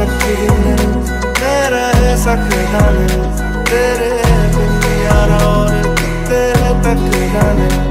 सकी मैं रह तेरे बिन यार और तेरे तक जाने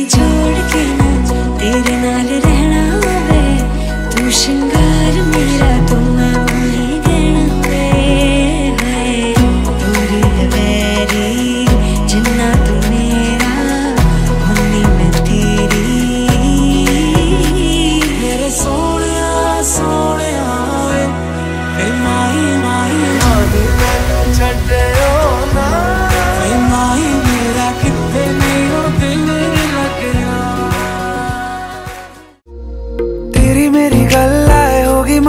你就。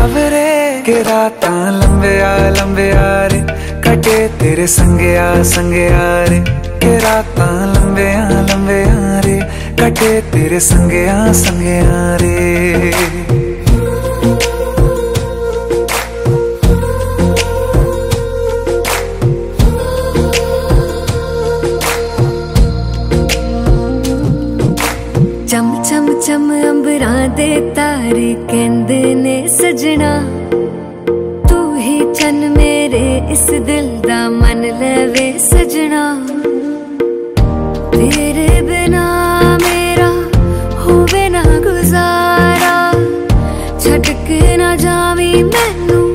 सावरे के राता लंबे आ, लंबे आरे कटे तेरे संगे आ, संगे आरे के राता लंबे आ, लंबे आरे कटे तेरे संगे आ, संगे आरे चम चम चम अंबरा दे तारे के ਹੀ ਚੰਨ ਮੇਰੇ ਇਸ ਦਿਲ ਦਾ ਮਨ ਲੈਵੇ ਸਜਣਾ ਤੇਰੇ ਬਿਨਾ ਮੇਰਾ ਹੋਵੇ ਨਾ ਗੁਜ਼ਾਰਾ ਛੱਡ ਕੇ ਨਾ ਜਾਵੀਂ ਮੈਨੂੰ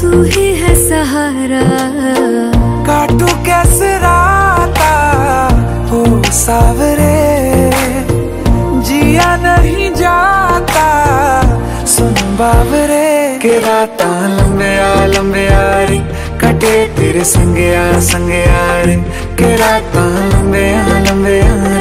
ਤੂੰ ਹੀ ਹੈ ਸਹਾਰਾ काटू कैसे राता हो सावरे जिया नहीं जाता सुन बावरे के राता लंबे आ लंबे आ रे कटे तेरे संगे आ संगे आ रे के राता लंबे आ लंबे आ